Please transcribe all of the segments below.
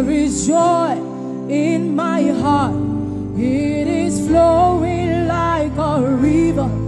There is joy in my heart. It is flowing like a river.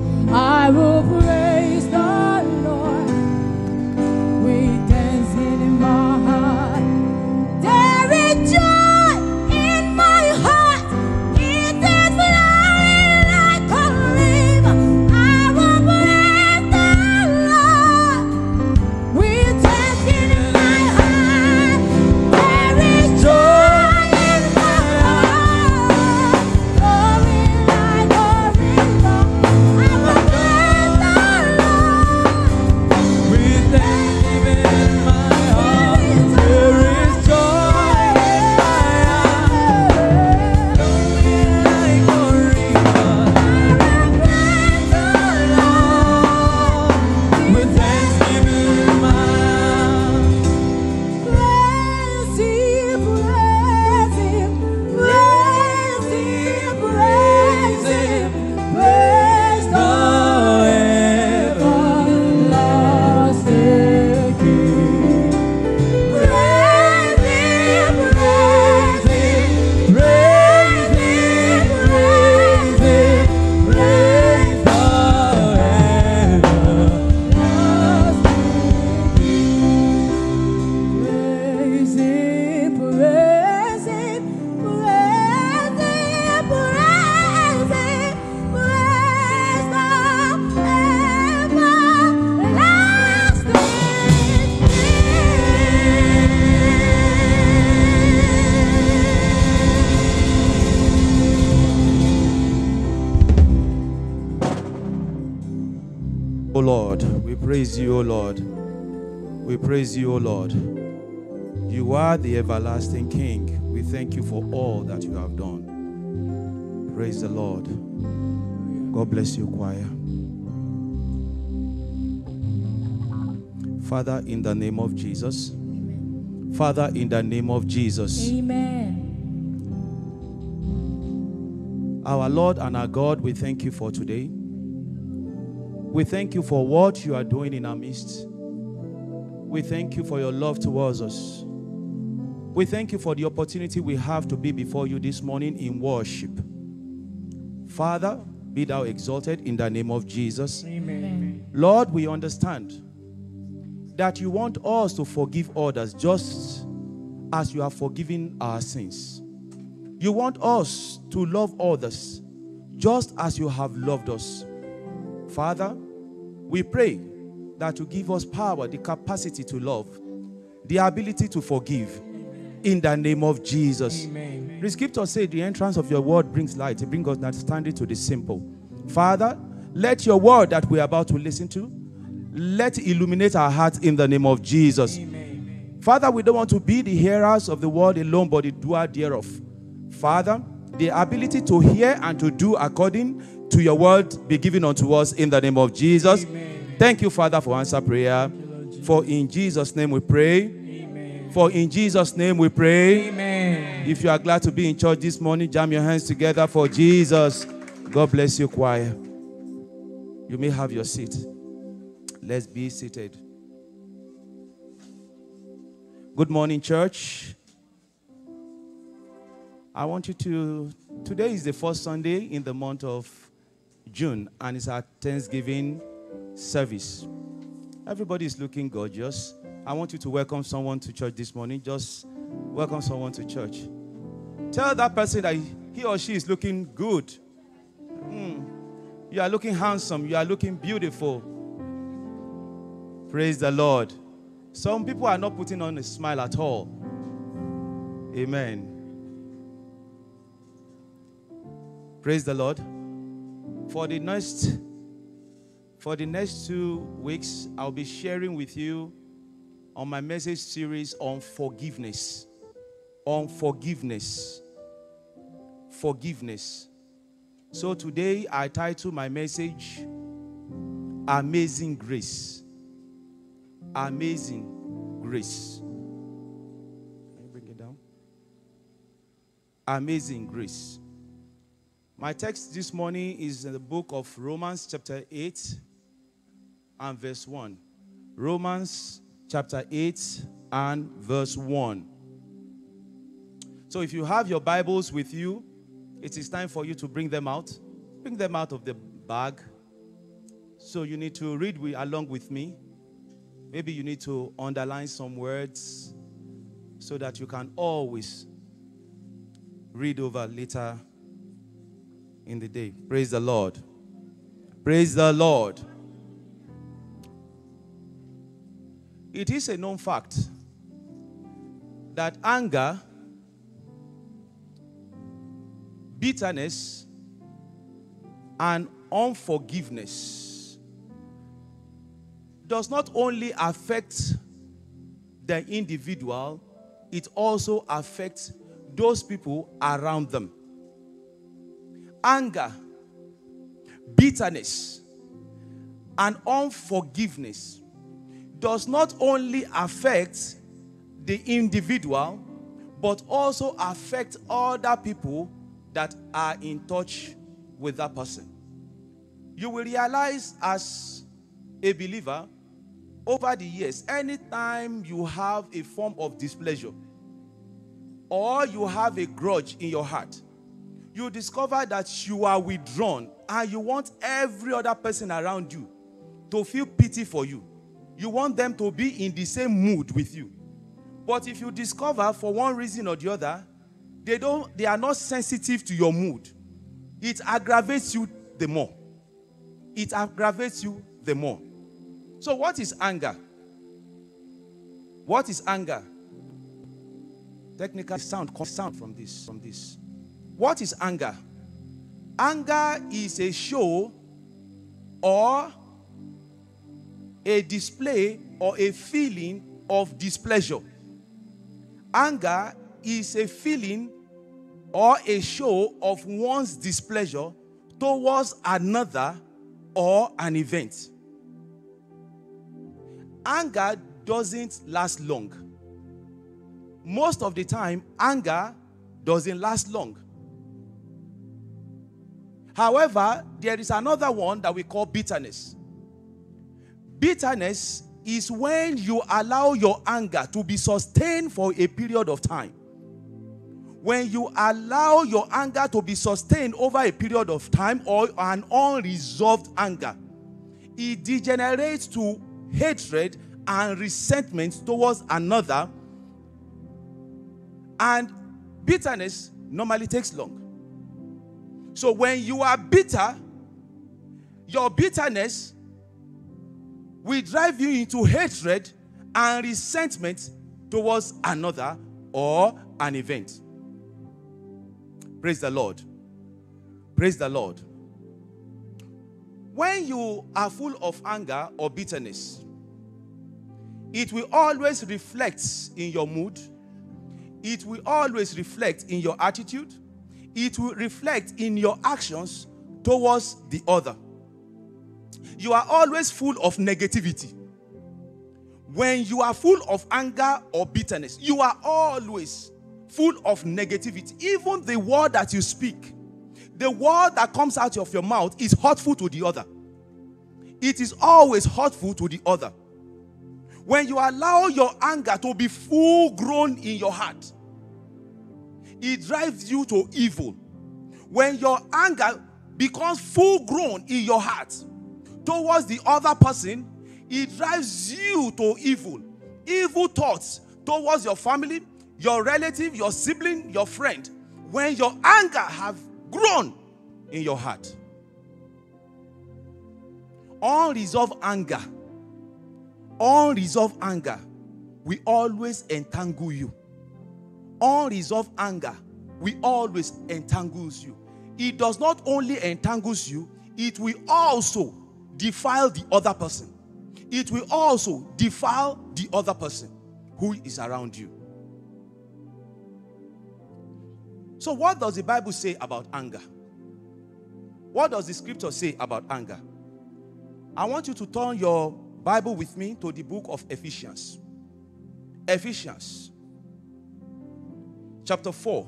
Praise you, O Lord. We praise you, O Lord. You are the everlasting King. We thank you for all that you have done. Praise the Lord. God bless you, choir. Father, in the name of Jesus. Father, in the name of Jesus. Amen. Our Lord and our God, we thank you for today. We thank you for what you are doing in our midst. We thank you for your love towards us. We thank you for the opportunity we have to be before you this morning in worship. Father, be thou exalted in the name of Jesus. Amen. Lord, we understand that you want us to forgive others just as you have forgiven our sins. You want us to love others just as you have loved us. Father, we pray that you give us power, the capacity to love, the ability to forgive in the name of Jesus. The scripture says the entrance of your word brings light, it brings us understanding to the simple. Father, let your word that we are about to listen to let illuminate our hearts in the name of Jesus. Father, we don't want to be the hearers of the word alone, but the doer thereof. Father, the ability to hear and to do according to your word be given unto us in the name of Jesus. Thank you, Father, for answer prayer. For in Jesus' name we pray. For in Jesus' name we pray. If you are glad to be in church this morning, jam your hands together for Jesus. God bless you, choir. You may have your seat. Let's be seated. Good morning, church. I want you to, today is the first Sunday in the month of June, and it's our Thanksgiving service. Everybody is looking gorgeous. I want you to welcome someone to church this morning. Just welcome someone to church. Tell that person that he or she is looking good. Mm. You are looking handsome. You are looking beautiful. Praise the Lord. Some people are not putting on a smile at all. Amen. Praise the Lord. For the next for the next 2 weeks I'll be sharing with you on my message series on forgiveness. On forgiveness. Forgiveness. So today I title my message Amazing Grace. Amazing Grace. Can you bring it down? Amazing Grace. My text this morning is in the book of Romans, chapter 8 and verse 1. Romans, chapter 8 and verse 1. So if you have your Bibles with you, it is time for you to bring them out. Bring them out of the bag. So you need to read with, along with me. Maybe you need to underline some words so that you can always read over later in the day. Praise the Lord. Praise the Lord. It is a known fact that anger, bitterness, and unforgiveness does not only affect the individual, it also affects those people around them. Anger, bitterness, and unforgiveness does not only affect the individual, but also affect other people that are in touch with that person. You will realize as a believer over the years, anytime you have a form of displeasure or you have a grudge in your heart, you discover that you are withdrawn and you want every other person around you to feel pity for you. You want them to be in the same mood with you. But if you discover for one reason or the other, they don't they are not sensitive to your mood, it aggravates you the more. It aggravates you the more. So what is anger? What is anger? Technical sound sound from this from this. What is anger? Anger is a show or a display or a feeling of displeasure. Anger is a feeling or a show of one's displeasure towards another or an event. Anger doesn't last long. Most of the time, anger doesn't last long. However, there is another one that we call bitterness. Bitterness is when you allow your anger to be sustained for a period of time. When you allow your anger to be sustained over a period of time or an unresolved anger, it degenerates to hatred and resentment towards another. And bitterness normally takes long. So when you are bitter, your bitterness will drive you into hatred and resentment towards another or an event. Praise the Lord. Praise the Lord. When you are full of anger or bitterness, it will always reflect in your mood. It will always reflect in your attitude. It will reflect in your actions towards the other you are always full of negativity. When you are full of anger or bitterness, you are always full of negativity. Even the word that you speak, the word that comes out of your mouth is hurtful to the other. It is always hurtful to the other. When you allow your anger to be full grown in your heart, it drives you to evil. When your anger becomes full grown in your heart, towards the other person, it drives you to evil. Evil thoughts towards your family, your relative, your sibling, your friend. When your anger have grown in your heart. Unresolved anger, unresolved anger we always entangle you. Unresolved anger we always entangles you. It does not only entangles you, it will also defile the other person. It will also defile the other person who is around you. So, what does the Bible say about anger? What does the scripture say about anger? I want you to turn your Bible with me to the book of Ephesians. Ephesians, chapter 4.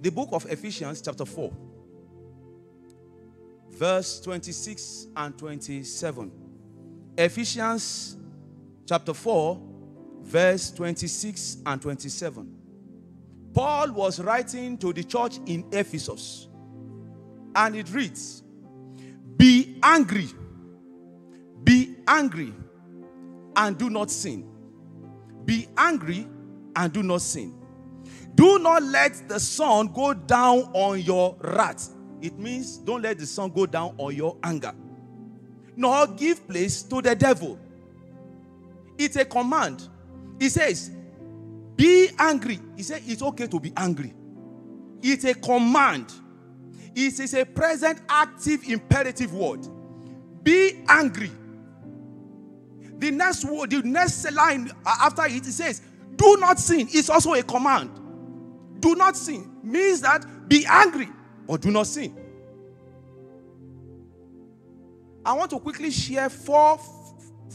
The book of Ephesians, chapter 4 verse 26 and 27. Ephesians chapter 4, verse 26 and 27. Paul was writing to the church in Ephesus, and it reads, Be angry, be angry, and do not sin. Be angry and do not sin. Do not let the sun go down on your wrath. It means don't let the sun go down on your anger, nor give place to the devil. It's a command. He says, Be angry. He said, It's okay to be angry. It's a command. It is a present active imperative word. Be angry. The next word, the next line uh, after it, it says, Do not sin. is also a command. Do not sin means that be angry or do not sin. I want to quickly share four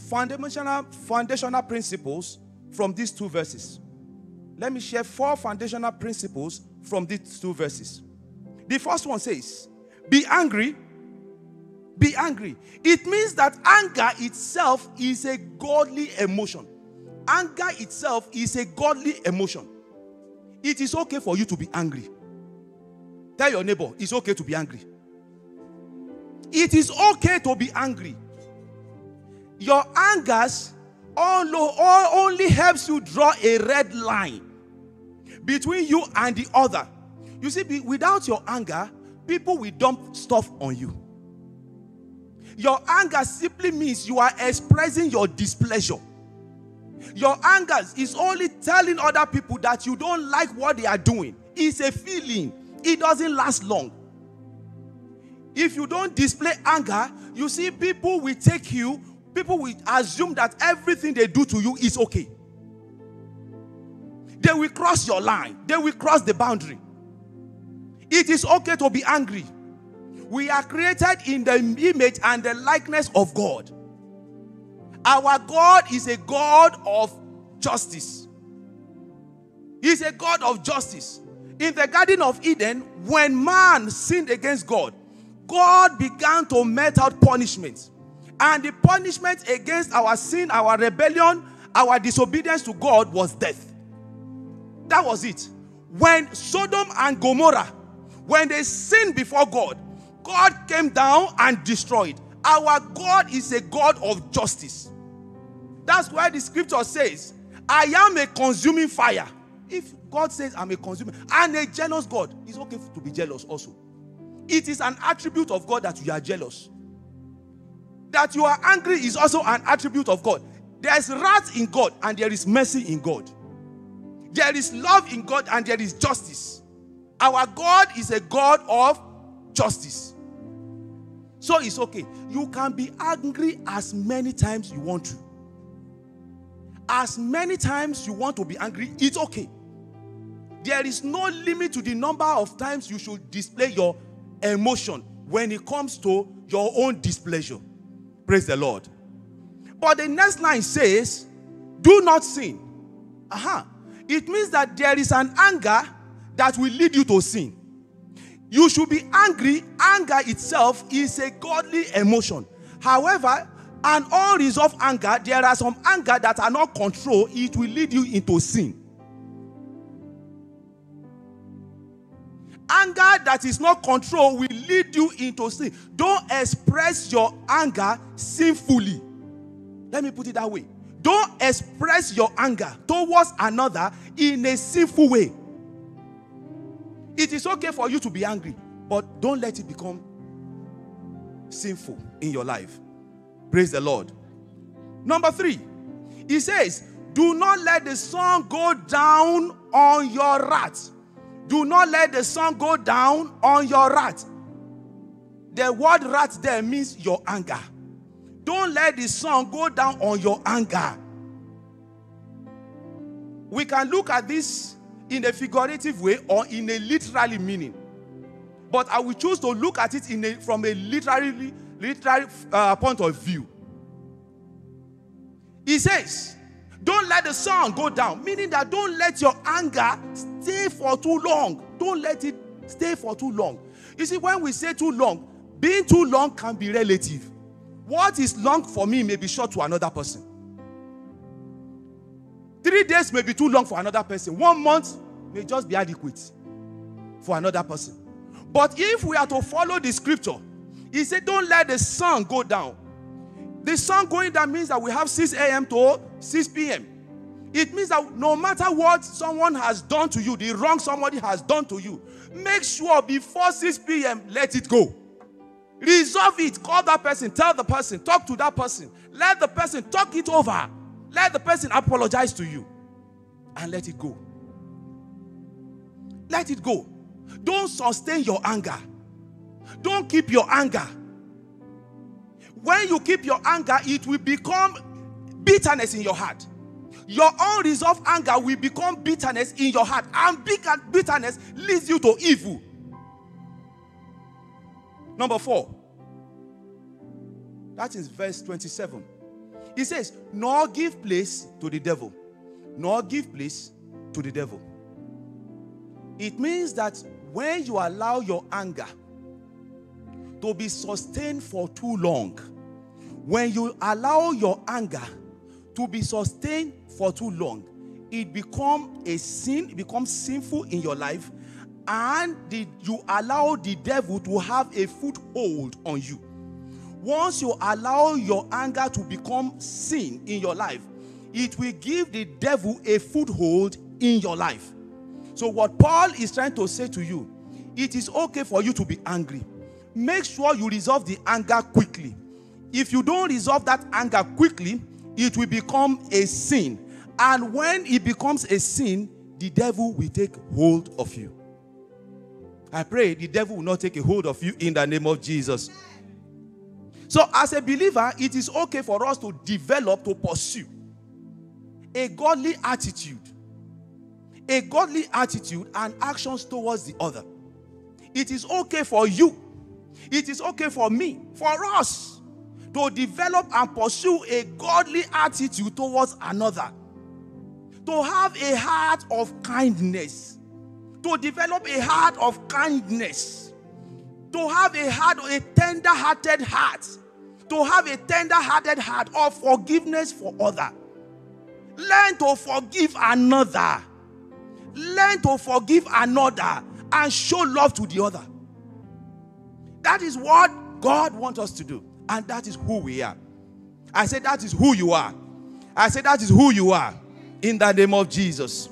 foundational foundational principles from these two verses. Let me share four foundational principles from these two verses. The first one says, Be angry. Be angry. It means that anger itself is a godly emotion. Anger itself is a godly emotion. It is okay for you to be angry. Tell your neighbor, it's okay to be angry. It is okay to be angry. Your angers only helps you draw a red line between you and the other. You see, without your anger, people will dump stuff on you. Your anger simply means you are expressing your displeasure. Your anger is only telling other people that you don't like what they are doing. It's a feeling, it doesn't last long. If you don't display anger, you see, people will take you, people will assume that everything they do to you is okay. They will cross your line, they will cross the boundary. It is okay to be angry. We are created in the image and the likeness of God. Our God is a God of justice. He's a God of justice. In the Garden of Eden, when man sinned against God, God began to mete out punishment. And the punishment against our sin, our rebellion, our disobedience to God was death. That was it. When Sodom and Gomorrah, when they sinned before God, God came down and destroyed. Our God is a God of justice. That's why the scripture says, I am a consuming fire. If God says I'm a consuming and a jealous God, it's okay to be jealous also. It is an attribute of God that you are jealous. That you are angry is also an attribute of God. There is wrath in God and there is mercy in God. There is love in God and there is justice. Our God is a God of justice. So it's okay. You can be angry as many times you want to. As many times you want to be angry, it's okay. There is no limit to the number of times you should display your emotion when it comes to your own displeasure. Praise the Lord. But the next line says, Do not sin. Aha. It means that there is an anger that will lead you to sin. You should be angry. Anger itself is a godly emotion. However, an unresolved anger, there are some anger that are not controlled, it will lead you into sin. Anger that is not controlled will lead you into sin. Don't express your anger sinfully. Let me put it that way. Don't express your anger towards another in a sinful way. It is okay for you to be angry, but don't let it become sinful in your life. Praise the Lord. Number three, he says, Do not let the sun go down on your wrath. Do not let the sun go down on your wrath. The word wrath there means your anger. Don't let the sun go down on your anger. We can look at this in a figurative way or in a literally meaning. But I will choose to look at it in a, from a literally, literary uh, point of view. He says, Don't let the sun go down, meaning that don't let your anger stay for too long. Don't let it stay for too long. You see, when we say too long, being too long can be relative. What is long for me may be short to another person. Three days may be too long for another person. One month may just be adequate for another person. But if we are to follow the scripture, he said, Don't let the sun go down. The sun going down means that we have 6 a.m. to 6 p.m. It means that no matter what someone has done to you, the wrong somebody has done to you, make sure before 6 p.m., let it go. Resolve it. Call that person, tell the person, talk to that person. Let the person talk it over. Let the person apologize to you and let it go. Let it go. Don't sustain your anger. Don't keep your anger. When you keep your anger, it will become bitterness in your heart. Your unresolved anger will become bitterness in your heart, and bitterness leads you to evil. Number four, that is verse 27. He says, Nor give place to the devil, nor give place to the devil. It means that when you allow your anger to be sustained for too long, when you allow your anger to be sustained for too long, it becomes a sin, it becomes sinful in your life, and the, you allow the devil to have a foothold on you. Once you allow your anger to become sin in your life, it will give the devil a foothold in your life. So, what Paul is trying to say to you, it is okay for you to be angry. Make sure you resolve the anger quickly. If you don't resolve that anger quickly, it will become a sin. And when it becomes a sin, the devil will take hold of you. I pray the devil will not take a hold of you in the name of Jesus. So, as a believer, it is okay for us to develop, to pursue a godly attitude, a godly attitude and actions towards the other. It is okay for you, it is okay for me, for us to develop and pursue a godly attitude towards another, to have a heart of kindness, to develop a heart of kindness, to have a heart, a tender hearted heart, to have a tender hearted heart of forgiveness for other. Learn to forgive another. Learn to forgive another and show love to the other. That is what God wants us to do. And that is who we are. I said, That is who you are. I said, That is who you are. In the name of Jesus.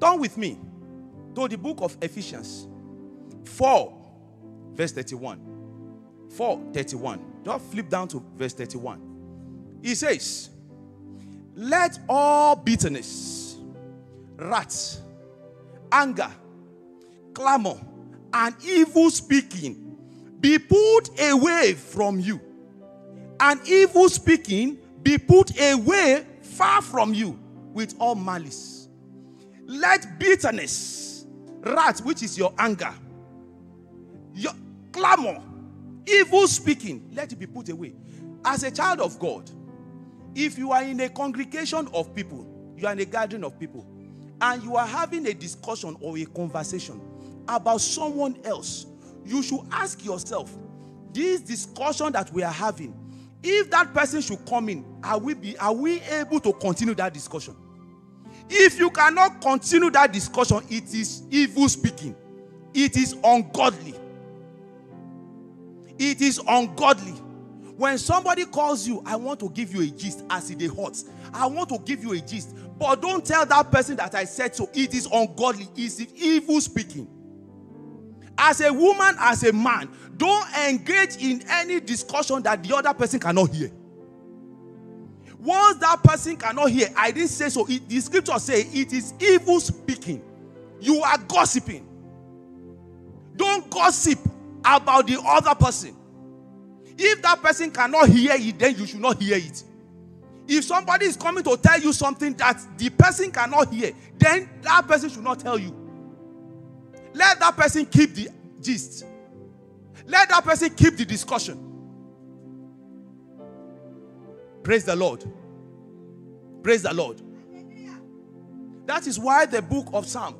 Turn with me to the book of Ephesians 4, verse 31. 4 31. Just flip down to verse 31. He says, Let all bitterness, wrath, anger, clamor, and evil speaking be put away from you. And evil speaking be put away far from you with all malice. Let bitterness, wrath, which is your anger, your clamor, evil speaking, let it be put away. As a child of God, if you are in a congregation of people, you are in a gathering of people, and you are having a discussion or a conversation about someone else you should ask yourself this discussion that we are having if that person should come in are we be are we able to continue that discussion? If you cannot continue that discussion it is evil speaking. It is ungodly. It is ungodly. When somebody calls you i want to give you a gist as it hurts i want to give you a gist but don't tell that person that i said so. It is ungodly. It is evil speaking as a woman, as a man, don't engage in any discussion that the other person cannot hear. Once that person cannot hear, I didn't say so. It, the scripture say it is evil speaking. You are gossiping. Don't gossip about the other person. If that person cannot hear it, then you should not hear it. If somebody is coming to tell you something that the person cannot hear, then that person should not tell you. Let that person keep the gist. Let that person keep the discussion. Praise the Lord. Praise the Lord. That is why the book of Psalm,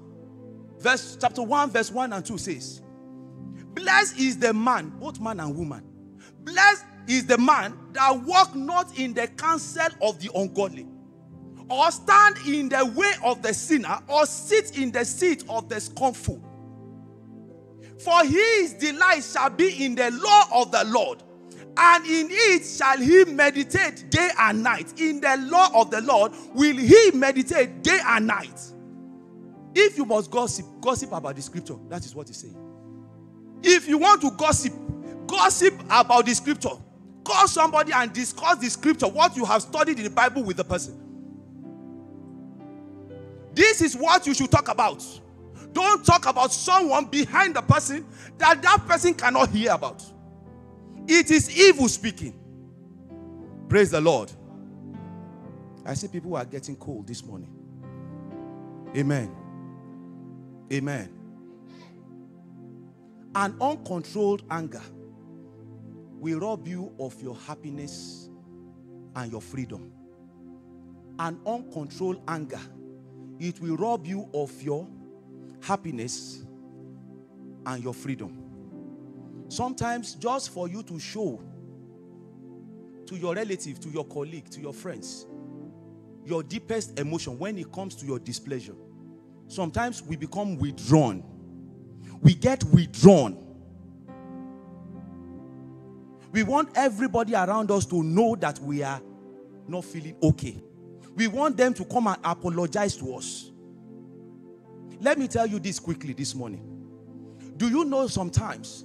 verse chapter 1, verse 1 and 2 says, Blessed is the man, both man and woman. Blessed is the man that walk not in the counsel of the ungodly, or stand in the way of the sinner, or sit in the seat of the scornful. For his delight shall be in the law of the Lord, and in it shall he meditate day and night. In the law of the Lord will he meditate day and night. If you must gossip, gossip about the scripture. That is what he's saying. If you want to gossip, gossip about the scripture. Call somebody and discuss the scripture, what you have studied in the Bible with the person. This is what you should talk about. Don't talk about someone behind the person that that person cannot hear about. It is evil speaking. Praise the Lord. I see people are getting cold this morning. Amen. Amen. An uncontrolled anger will rob you of your happiness and your freedom. An uncontrolled anger, it will rob you of your happiness and your freedom. Sometimes, just for you to show to your relative, to your colleague, to your friends, your deepest emotion when it comes to your displeasure, sometimes we become withdrawn. We get withdrawn. We want everybody around us to know that we are not feeling okay. We want them to come and apologize to us. Let me tell you this quickly this morning. Do you know sometimes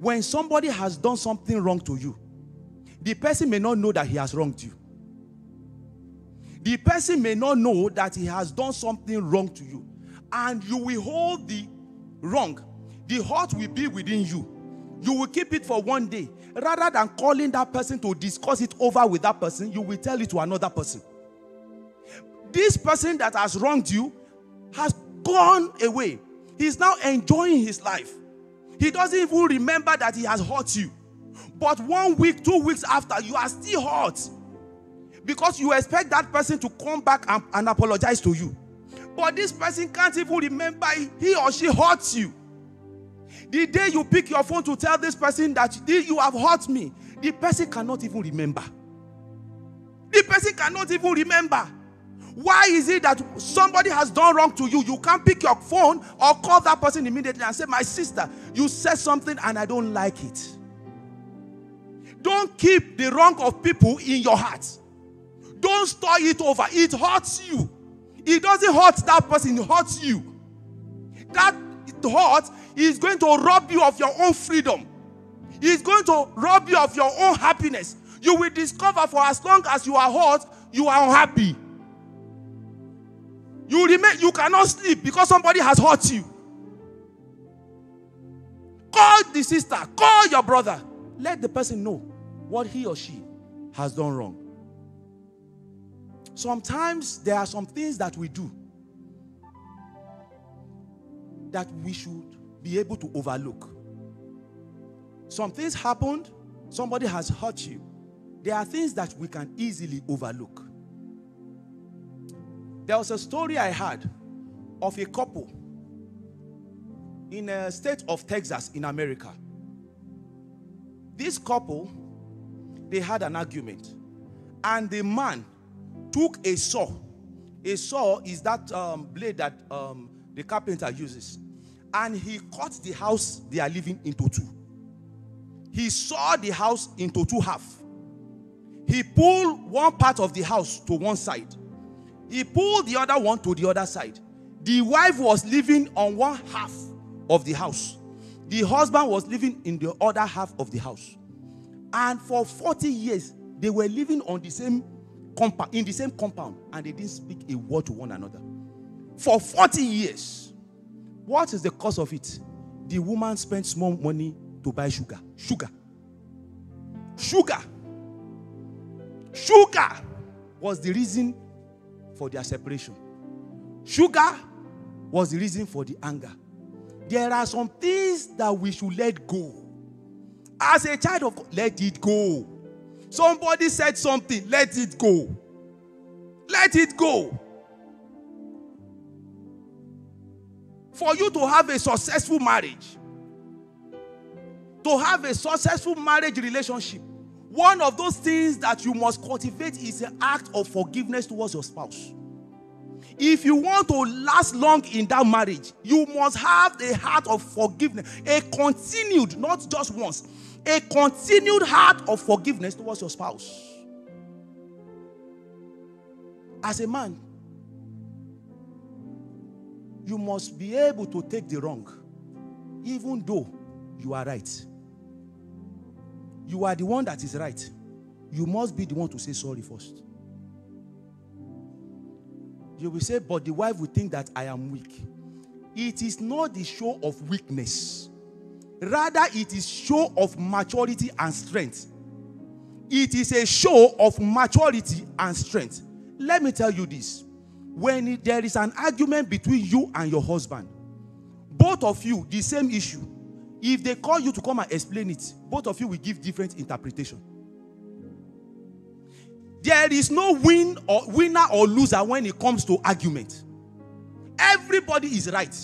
when somebody has done something wrong to you, the person may not know that he has wronged you. The person may not know that he has done something wrong to you. And you will hold the wrong. The hurt will be within you. You will keep it for one day. Rather than calling that person to discuss it over with that person, you will tell it to another person. This person that has wronged you has gone away. He's now enjoying his life. He doesn't even remember that he has hurt you. But one week, two weeks after, you are still hurt. Because you expect that person to come back and, and apologize to you. But this person can't even remember he or she hurts you. The day you pick your phone to tell this person that you have hurt me, the person cannot even remember. The person cannot even remember. Why is it that somebody has done wrong to you? You can't pick your phone or call that person immediately and say, My sister, you said something and I don't like it. Don't keep the wrong of people in your heart. Don't store it over. It hurts you. It doesn't hurt that person, it hurts you. That hurt is going to rob you of your own freedom. It's going to rob you of your own happiness. You will discover for as long as you are hurt, you are unhappy. You remain, you cannot sleep because somebody has hurt you. Call the sister, call your brother. Let the person know what he or she has done wrong. Sometimes there are some things that we do that we should be able to overlook. Some things happened, somebody has hurt you. There are things that we can easily overlook. There was a story I had of a couple in a state of Texas in America. This couple, they had an argument, and the man took a saw. A saw is that um, blade that um, the carpenter uses, and he cut the house they are living into two. He saw the house into two half. He pulled one part of the house to one side he pulled the other one to the other side. The wife was living on one half of the house. The husband was living in the other half of the house. And for 40 years, they were living on the same compound, in the same compound, and they didn't speak a word to one another. For 40 years. What is the cause of it? The woman spent small money to buy sugar. Sugar. Sugar. Sugar was the reason for their separation. Sugar was the reason for the anger. There are some things that we should let go. As a child of God, let it go. Somebody said something, let it go. Let it go. For you to have a successful marriage, to have a successful marriage relationship, One of those things that you must cultivate is an act of forgiveness towards your spouse. If you want to last long in that marriage, you must have a heart of forgiveness, a continued, not just once, a continued heart of forgiveness towards your spouse. As a man, you must be able to take the wrong, even though you are right. You are the one that is right. You must be the one to say sorry first. You will say, but the wife will think that I am weak. It is not the show of weakness. Rather, it is show of maturity and strength. It is a show of maturity and strength. Let me tell you this. When there is an argument between you and your husband, both of you, the same issue, if they call you to come and explain it, both of you will give different interpretation. There is no win or winner or loser when it comes to argument. Everybody is right.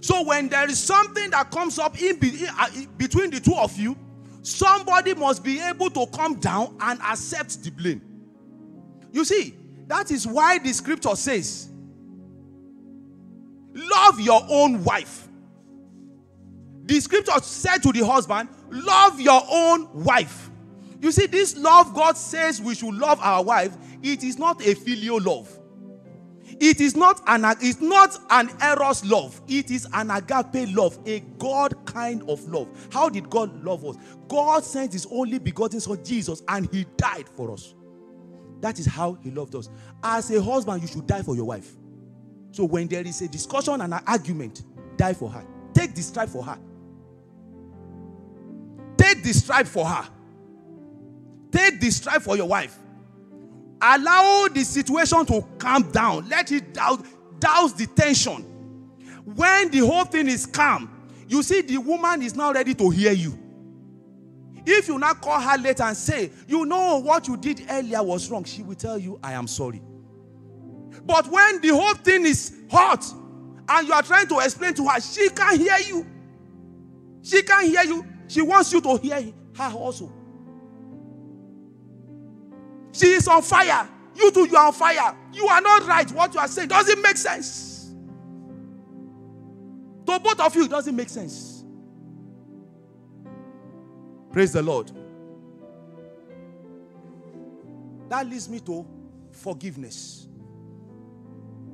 So when there is something that comes up in, be, uh, between the two of you, somebody must be able to come down and accept the blame. You see, that is why the scripture says, Love your own wife the scripture said to the husband, Love your own wife. You see, this love God says we should love our wife, it is not a filial love. It is not an it's not an eros love. It is an agape love, a God kind of love. How did God love us? God sent his only begotten son Jesus and he died for us. That is how he loved us. As a husband, you should die for your wife. So when there is a discussion and an argument, die for her. Take the stripe for her. Take the stripe for her. Take the stripe for your wife. Allow the situation to calm down. Let it douse, douse the tension. When the whole thing is calm, you see the woman is now ready to hear you. If you now call her later and say, You know what you did earlier was wrong, she will tell you, I am sorry. But when the whole thing is hot and you are trying to explain to her, she can't hear you. She can't hear you. She wants you to hear her also. She is on fire. You too, you are on fire. You are not right. What you are saying doesn't make sense. To both of you, it doesn't make sense. Praise the Lord. That leads me to forgiveness.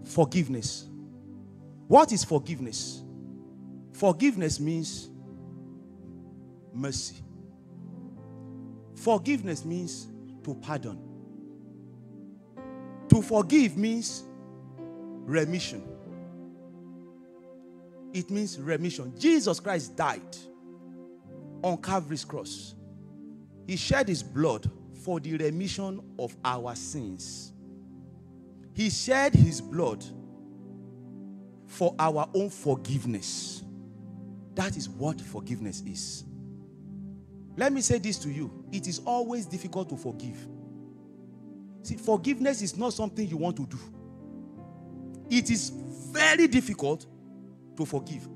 Forgiveness. What is forgiveness? Forgiveness means mercy. Forgiveness means to pardon. To forgive means remission. It means remission. Jesus Christ died on Calvary's cross. He shed his blood for the remission of our sins. He shed his blood for our own forgiveness. That is what forgiveness is. Let me say this to you it is always difficult to forgive. See, forgiveness is not something you want to do, it is very difficult to forgive.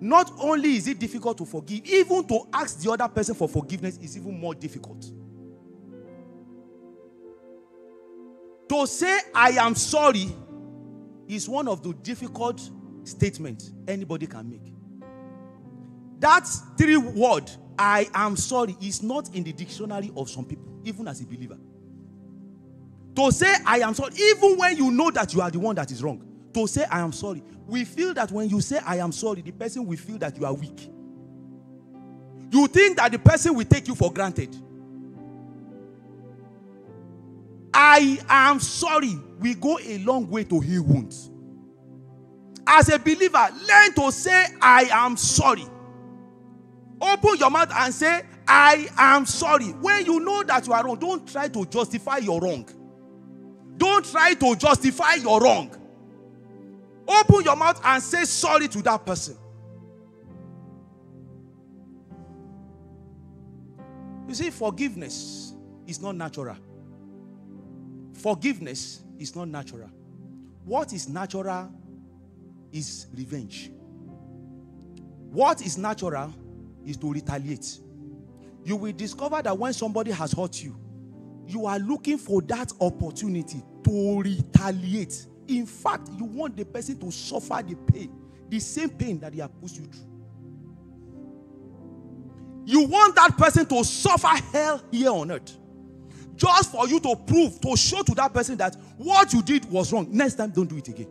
Not only is it difficult to forgive, even to ask the other person for forgiveness is even more difficult. To say, I am sorry, is one of the difficult statements anybody can make. That three word I am sorry is not in the dictionary of some people, even as a believer. To say I am sorry, even when you know that you are the one that is wrong, to say I am sorry, we feel that when you say I am sorry, the person will feel that you are weak. You think that the person will take you for granted. I am sorry. We go a long way to heal wounds. As a believer, learn to say, I am sorry. Open your mouth and say, I am sorry. When you know that you are wrong, don't try to justify your wrong. Don't try to justify your wrong. Open your mouth and say sorry to that person. You see, forgiveness is not natural. Forgiveness is not natural. What is natural is revenge. What is natural is to retaliate. you will discover that when somebody has hurt you, you are looking for that opportunity to retaliate. In fact, you want the person to suffer the pain, the same pain that they have pushed you through. You want that person to suffer hell here on earth. Just for you to prove, to show to that person that what you did was wrong. Next time, don't do it again.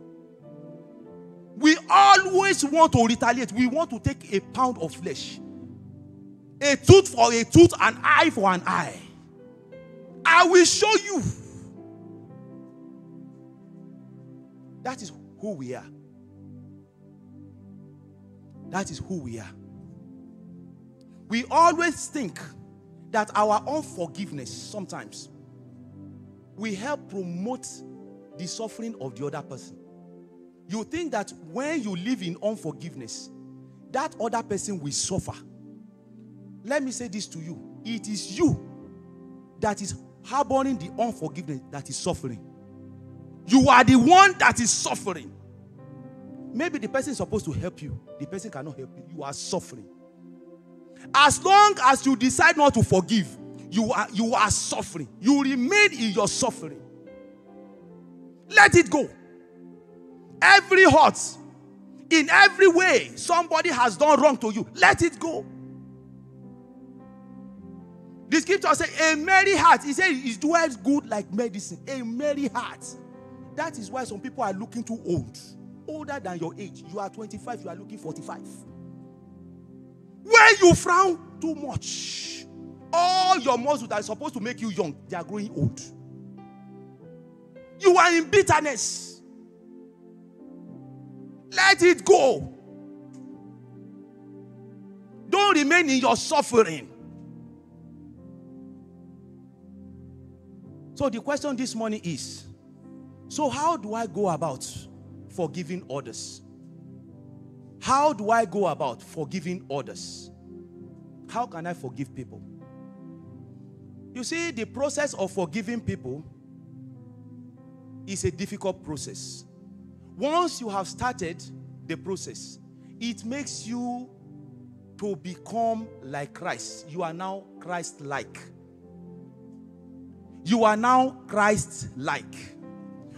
We always want to retaliate. We want to take a pound of flesh, a tooth for a tooth, an eye for an eye. I will show you. That is who we are. That is who we are. We always think that our unforgiveness sometimes we help promote the suffering of the other person. You think that when you live in unforgiveness, that other person will suffer. Let me say this to you it is you that is harboring the unforgiveness that is suffering. You are the one that is suffering. Maybe the person is supposed to help you, the person cannot help you. You are suffering. As long as you decide not to forgive, you are, you are suffering. You remain in your suffering. Let it go. Every hurt, in every way, somebody has done wrong to you. Let it go. The scripture says, A merry heart. He said, It dwells good like medicine. A merry heart. That is why some people are looking too old. Older than your age. You are 25, you are looking 45. When you frown too much, all your muscles that are supposed to make you young, they are growing old. You are in bitterness. Let it go. Don't remain in your suffering. So, the question this morning is so, how do I go about forgiving others? How do I go about forgiving others? How can I forgive people? You see, the process of forgiving people is a difficult process. Once you have started the process, it makes you to become like Christ. You are now Christ like. You are now Christ like.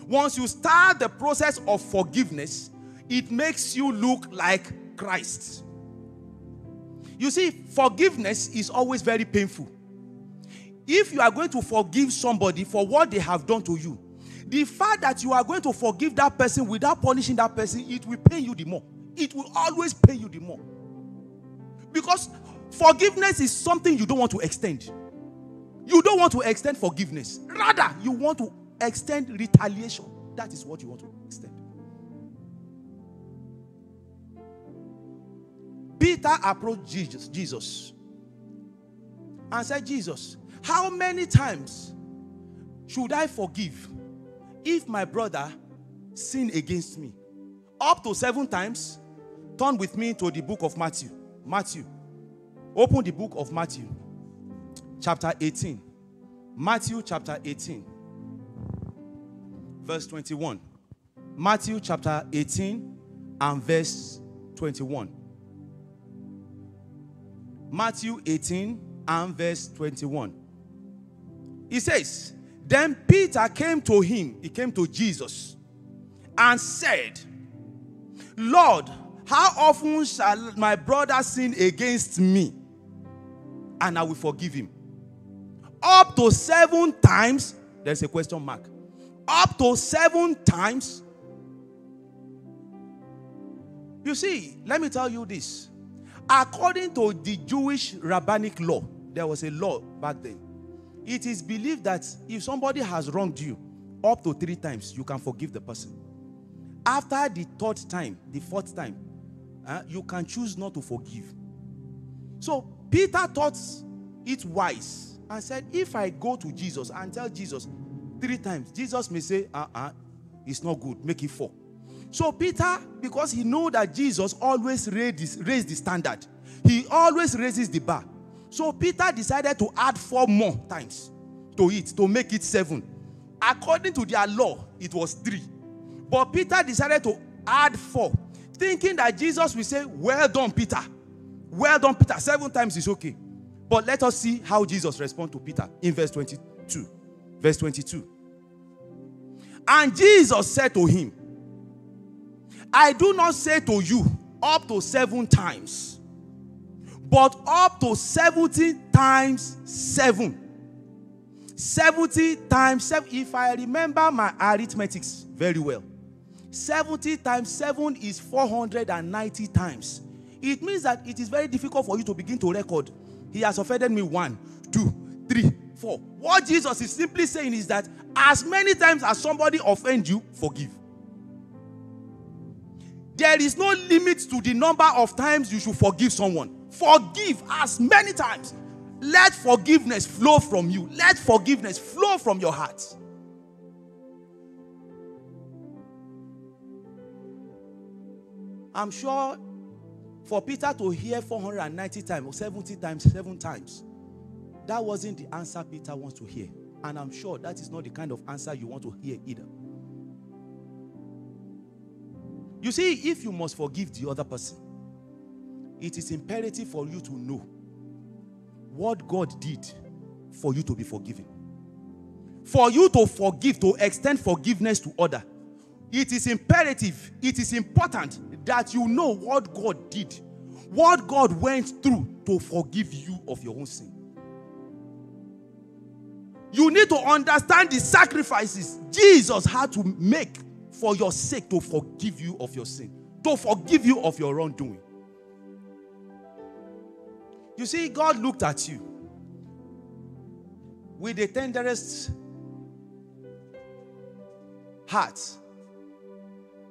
Once you start the process of forgiveness, it makes you look like Christ. You see, forgiveness is always very painful. If you are going to forgive somebody for what they have done to you, the fact that you are going to forgive that person without punishing that person, it will pain you the more. It will always pain you the more. Because forgiveness is something you don't want to extend. You don't want to extend forgiveness. Rather, you want to extend retaliation. That is what you want to extend. Peter approached Jesus, Jesus and said, Jesus, how many times should I forgive if my brother sin against me? Up to seven times. Turn with me to the book of Matthew. Matthew. Open the book of Matthew, chapter 18. Matthew chapter 18, verse 21. Matthew chapter 18 and verse 21. Matthew 18 and verse 21. He says, Then Peter came to him, he came to Jesus, and said, Lord, how often shall my brother sin against me? And I will forgive him. Up to seven times, there's a question mark. Up to seven times. You see, let me tell you this. According to the Jewish rabbinic law, there was a law back then. It is believed that if somebody has wronged you up to three times, you can forgive the person. After the third time, the fourth time, uh, you can choose not to forgive. So Peter thought it wise and said, If I go to Jesus and tell Jesus three times, Jesus may say, Uh uh-uh, uh, it's not good, make it four. So Peter, because he know that Jesus always raised, raised the standard, he always raises the bar. So Peter decided to add four more times to it to make it seven. According to their law, it was three. But Peter decided to add four, thinking that Jesus will say, Well done, Peter. Well done, Peter. Seven times is okay. But let us see how Jesus responded to Peter in verse 22. Verse 22. And Jesus said to him, I do not say to you up to seven times, but up to 70 times seven. 70 times seven. If I remember my arithmetics very well, 70 times 7 is 490 times. It means that it is very difficult for you to begin to record. He has offended me one, two, three, four. What Jesus is simply saying is that as many times as somebody offends you, forgive. There is no limit to the number of times you should forgive someone. Forgive as many times. Let forgiveness flow from you. Let forgiveness flow from your heart. I'm sure for Peter to hear 490 times or 70 times, seven times, that wasn't the answer Peter wants to hear. And I'm sure that is not the kind of answer you want to hear either. You see, if you must forgive the other person, it is imperative for you to know what God did for you to be forgiven. For you to forgive, to extend forgiveness to other, it is imperative, it is important that you know what God did, what God went through to forgive you of your own sin. You need to understand the sacrifices Jesus had to make for your sake to forgive you of your sin, to forgive you of your wrongdoing. You see, God looked at you with the tenderest heart,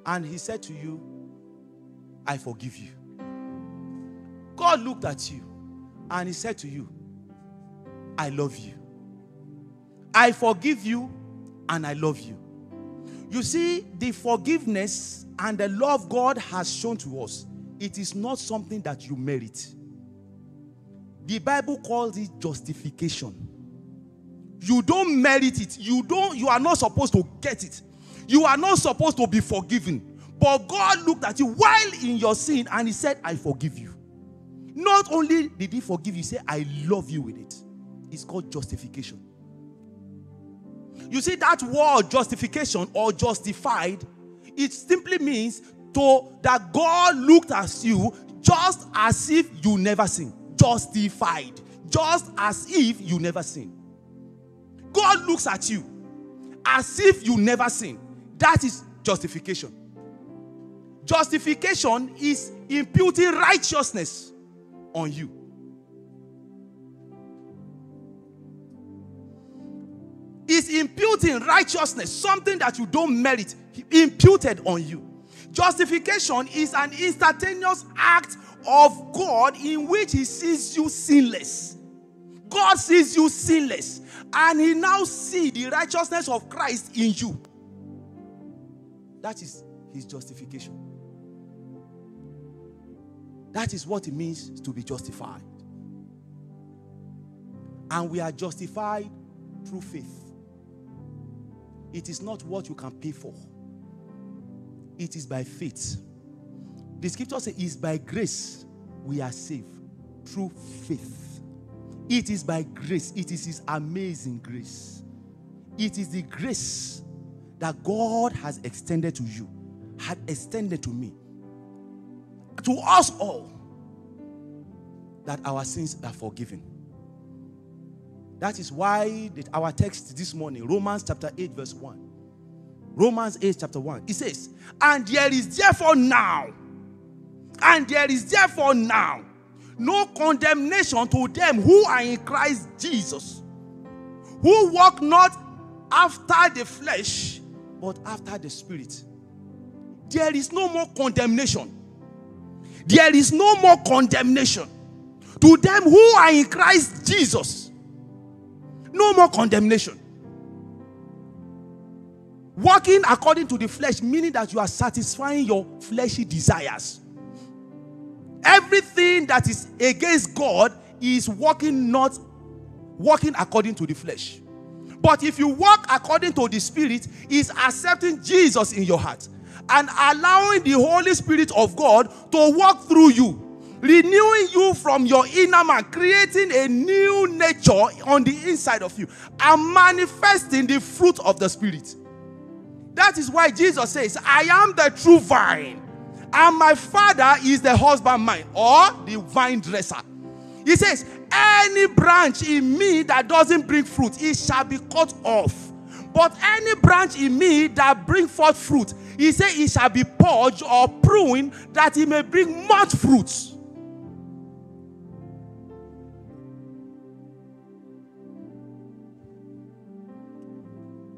and He said to you, I forgive you. God looked at you and He said to you, I love you. I forgive you and I love you. You see, the forgiveness and the love God has shown to us, it is not something that you merit. The Bible calls it justification. You don't merit it. You don't you are not supposed to get it. You are not supposed to be forgiven. But God looked at you while in your sin and he said, "I forgive you." Not only did he forgive you, he said, "I love you with it." It's called justification. You see that word justification or justified, it simply means to that God looked at you just as if you never sinned. Justified. Just as if you never sinned. God looks at you as if you never sinned. That is justification. Justification is imputing righteousness on you. Is imputing righteousness, something that you don't merit, imputed on you. Justification is an instantaneous act of God in which He sees you sinless. God sees you sinless, and He now sees the righteousness of Christ in you. That is His justification. That is what it means to be justified. And we are justified through faith. It is not what you can pay for, it is by faith. The scripture says, It's by grace we are saved through faith. It is by grace, it is His amazing grace. It is the grace that God has extended to you, had extended to me, to us all, that our sins are forgiven. That is why our text this morning, Romans chapter 8, verse 1. Romans 8, chapter 1. It says, And there is therefore now, and there is therefore now no condemnation to them who are in Christ Jesus, who walk not after the flesh, but after the spirit. There is no more condemnation. There is no more condemnation to them who are in Christ Jesus no more condemnation. Walking according to the flesh, meaning that you are satisfying your fleshy desires. Everything that is against God is walking not walking according to the flesh. But if you walk according to the Spirit, is accepting Jesus in your heart and allowing the Holy Spirit of God to walk through you renewing you from your inner man, creating a new nature on the inside of you, and manifesting the fruit of the Spirit. That is why Jesus says, I am the true vine, and my Father is the husbandman or the vine dresser. He says, Any branch in me that doesn't bring fruit, it shall be cut off. But any branch in me that bring forth fruit, he said, it shall be purged or pruned that it may bring much fruit.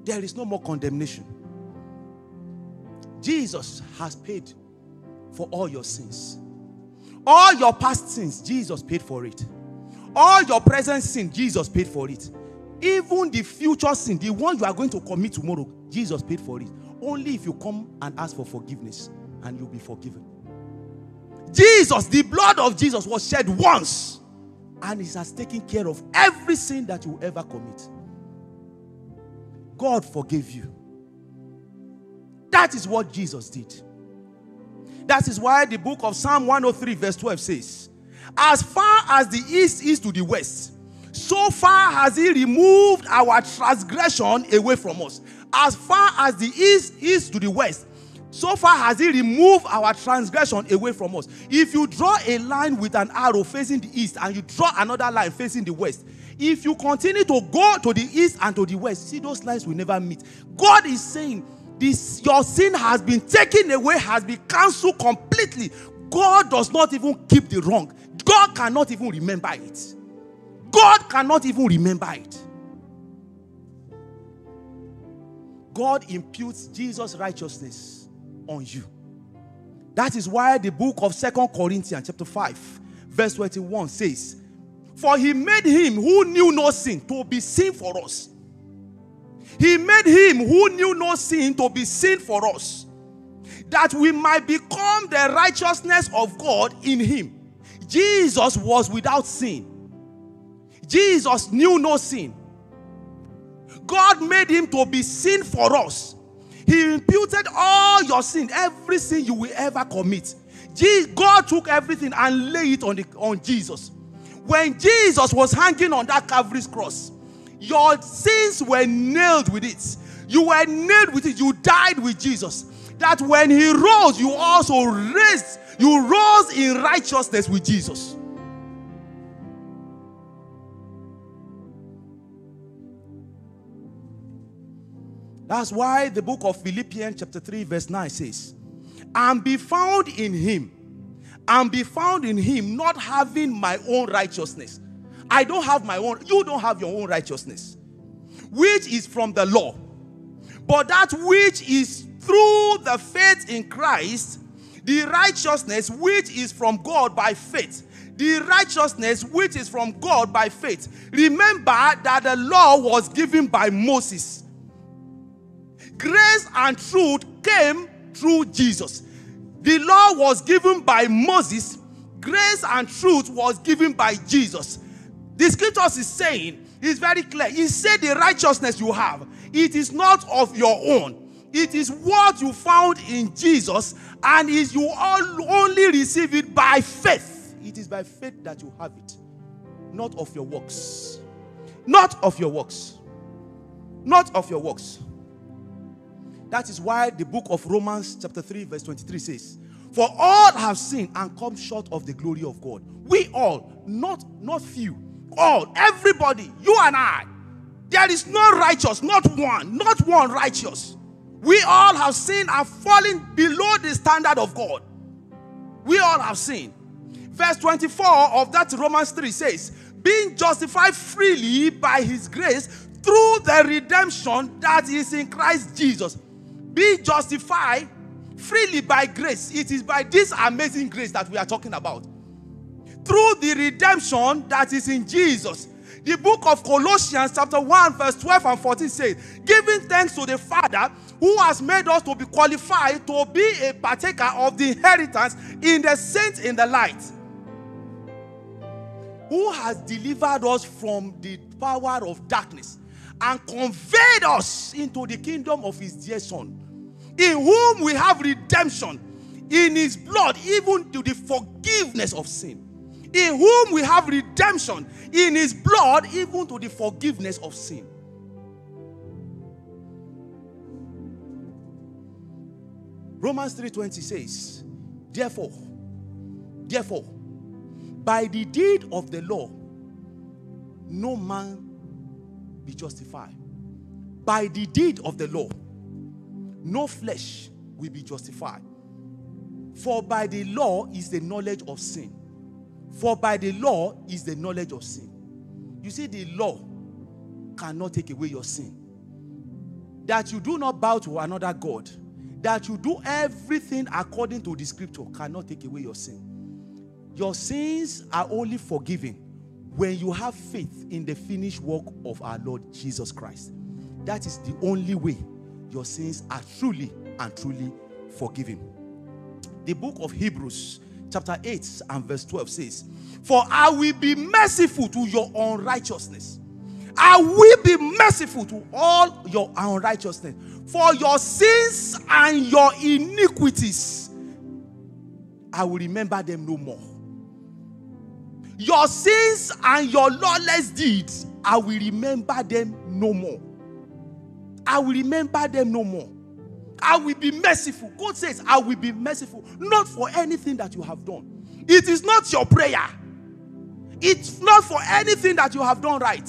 There is no more condemnation. Jesus has paid for all your sins. All your past sins, Jesus paid for it. All your present sin, Jesus paid for it. Even the future sin, the one you are going to commit tomorrow, Jesus paid for it. Only if you come and ask for forgiveness and you'll be forgiven. Jesus, the blood of Jesus was shed once and it has taken care of every sin that you ever commit. God forgave you. That is what Jesus did. That is why the book of Psalm 103, verse 12 says, As far as the east is to the west, so far has He removed our transgression away from us. As far as the east is to the west, so far has He removed our transgression away from us. If you draw a line with an arrow facing the east and you draw another line facing the west, if you continue to go to the east and to the west, see those lines will never meet. God is saying, this your sin has been taken away, has been cancelled completely. God does not even keep the wrong. God cannot even remember it. God cannot even remember it. God imputes Jesus' righteousness on you. That is why the book of Second Corinthians, chapter 5, verse 21 says, For he made him who knew no sin to be sin for us he made him who knew no sin to be sin for us, that we might become the righteousness of God in him. Jesus was without sin. Jesus knew no sin. God made him to be sin for us. He imputed all your sin, every sin you will ever commit. God took everything and laid it on, the, on Jesus. When Jesus was hanging on that Calvary's cross, your sins were nailed with it. You were nailed with it. You died with Jesus. That when he rose, you also raised, you rose in righteousness with Jesus. That's why the book of Philippians, chapter 3, verse 9 says, And be found in him, and be found in him, not having my own righteousness I don't have my own, you don't have your own righteousness, which is from the law. But that which is through the faith in Christ, the righteousness which is from God by faith. The righteousness which is from God by faith. Remember that the law was given by Moses. Grace and truth came through Jesus. The law was given by Moses. Grace and truth was given by Jesus. The scriptures is saying, it's very clear. He said the righteousness you have, it is not of your own. It is what you found in Jesus, and is you all only receive it by faith. It is by faith that you have it, not of your works. Not of your works. Not of your works. That is why the book of Romans, chapter 3, verse 23 says, For all have sinned and come short of the glory of God. We all, not, not few, all, everybody, you and I. There is no righteous, not one, not one righteous. We all have sinned and fallen below the standard of God. We all have sinned. Verse 24 of that Romans 3 says, being justified freely by his grace through the redemption that is in Christ Jesus. Be justified freely by grace. It is by this amazing grace that we are talking about through the redemption that is in Jesus. The book of Colossians, chapter 1, verse 12 and 14 says, Giving thanks to the Father who has made us to be qualified to be a partaker of the inheritance in the saints in the light. Who has delivered us from the power of darkness and conveyed us into the kingdom of his dear Son, in whom we have redemption in his blood, even to the forgiveness of sin. In whom we have redemption, in his blood, even to the forgiveness of sin. Romans 3:20 says, Therefore, therefore, by the deed of the law, no man be justified. By the deed of the law, no flesh will be justified. For by the law is the knowledge of sin. For by the law is the knowledge of sin. You see, the law cannot take away your sin. That you do not bow to another God, that you do everything according to the scripture, cannot take away your sin. Your sins are only forgiven when you have faith in the finished work of our Lord Jesus Christ. That is the only way your sins are truly and truly forgiven. The book of Hebrews, chapter 8 and verse 12 says, For I will be merciful to your unrighteousness. I will be merciful to all your unrighteousness. For your sins and your iniquities, I will remember them no more. Your sins and your lawless deeds, I will remember them no more. I will remember them no more. I will be merciful. God says, I will be merciful, not for anything that you have done. It is not your prayer, it's not for anything that you have done right.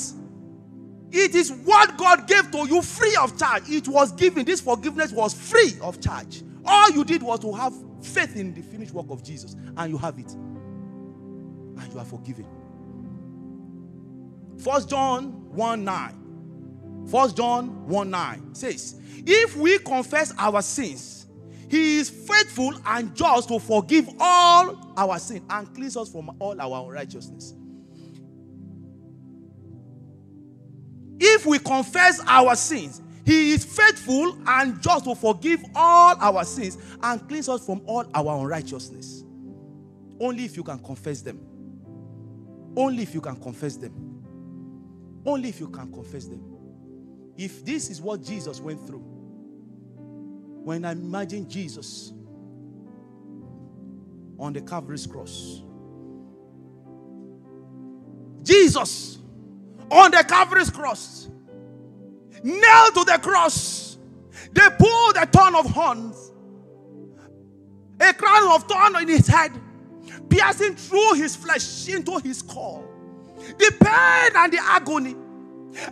It is what God gave to you free of charge. It was given. This forgiveness was free of charge. All you did was to have faith in the finished work of Jesus, and you have it. And you are forgiven. First John 1 9. First John 1 9 says, If we confess our sins, he is faithful and just to forgive all our sin and cleanse us from all our unrighteousness. If we confess our sins, he is faithful and just to forgive all our sins and cleanse us from all our unrighteousness. Only if you can confess them. Only if you can confess them. Only if you can confess them. If this is what Jesus went through, when I imagine Jesus on the Calvary's cross, Jesus on the Calvary's cross, nailed to the cross, they pulled a ton of horns, a crown of thorn in his head, piercing through his flesh into his skull. The pain and the agony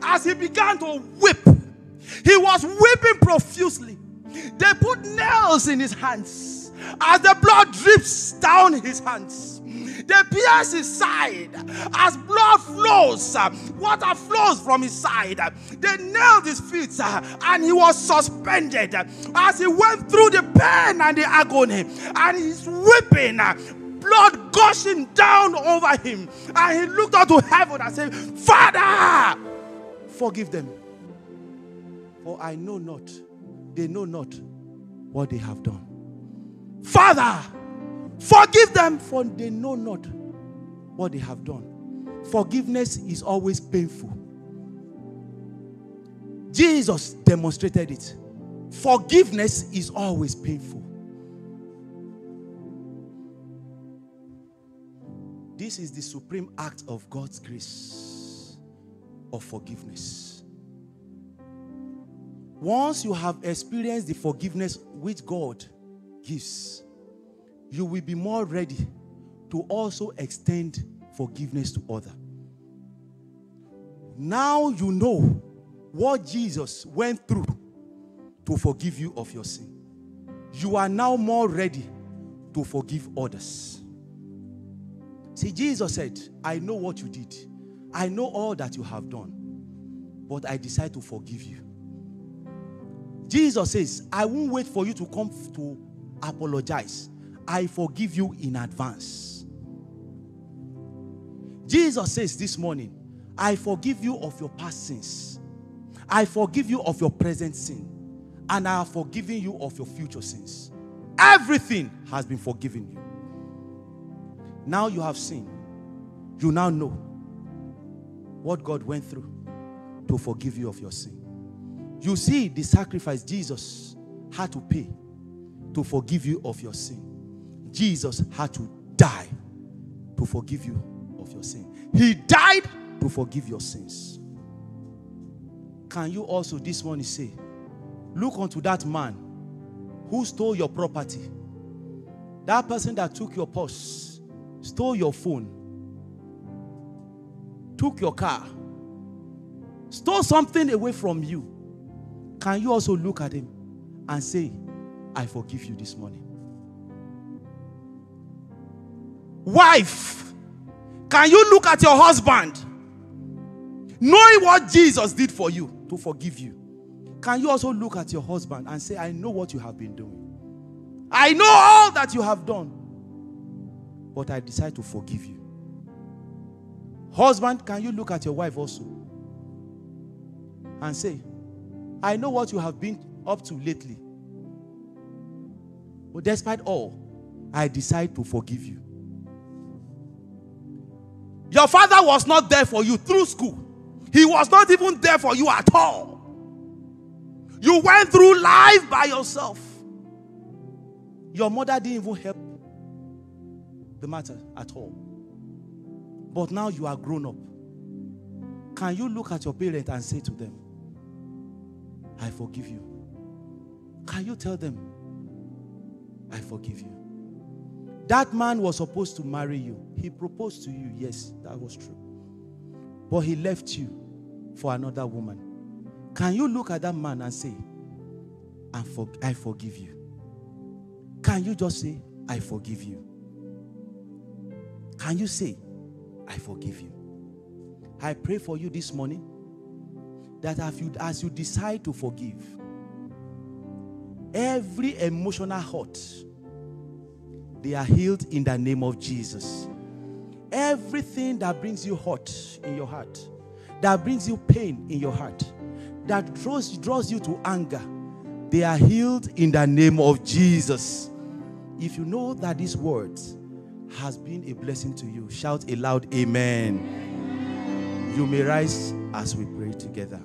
as he began to whip, he was whipping profusely. They put nails in his hands as the blood drips down his hands. They pierce his side as blood flows, uh, water flows from his side. They nailed his feet uh, and he was suspended as he went through the pain and the agony and he's whipping uh, blood gushing down over him. And he looked up to heaven and said, Father, forgive them. For I know not, they know not what they have done. Father, forgive them, for they know not what they have done. Forgiveness is always painful. Jesus demonstrated it. Forgiveness is always painful. This is the supreme act of God's grace of forgiveness. Once you have experienced the forgiveness which God gives, you will be more ready to also extend forgiveness to others. Now you know what Jesus went through to forgive you of your sin. You are now more ready to forgive others. See, Jesus said, I know what you did. I know all that you have done. But I decide to forgive you. Jesus says, I won't wait for you to come to apologize. I forgive you in advance. Jesus says this morning, I forgive you of your past sins. I forgive you of your present sin. And I have forgiven you of your future sins. Everything has been forgiven you. Now you have seen. You now know what God went through to forgive you of your sin. You see the sacrifice Jesus had to pay to forgive you of your sin. Jesus had to die to forgive you of your sin. He died to forgive your sins. Can you also this morning say, look unto that man who stole your property, that person that took your purse, stole your phone, took your car, stole something away from you. Can you also look at him and say, I forgive you this morning? Wife, can you look at your husband, knowing what Jesus did for you to forgive you? Can you also look at your husband and say, I know what you have been doing? I know all that you have done, but I decide to forgive you. Husband, can you look at your wife also and say, I know what you have been up to lately, but despite all, I decide to forgive you. Your father was not there for you through school. He was not even there for you at all. You went through life by yourself. Your mother didn't even help the matter at all. But now you are grown up. Can you look at your parents and say to them, I forgive you? Can you tell them, I forgive you? That man was supposed to marry you. He proposed to you. Yes, that was true. But he left you for another woman. Can you look at that man and say, I forgive you? Can you just say, I forgive you? Can you say, I forgive you? I pray for you this morning that as you, as you decide to forgive, every emotional hurt they are healed in the name of Jesus. Everything that brings you hurt in your heart, that brings you pain in your heart, that draws, draws you to anger, they are healed in the name of Jesus. If you know that these words has been a blessing to you, shout aloud, amen. You may rise as we pray together.